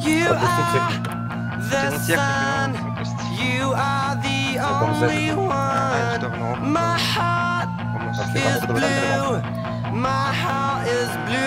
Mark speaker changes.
Speaker 1: You are the sun. You are the only one. My heart is blue. My heart is blue.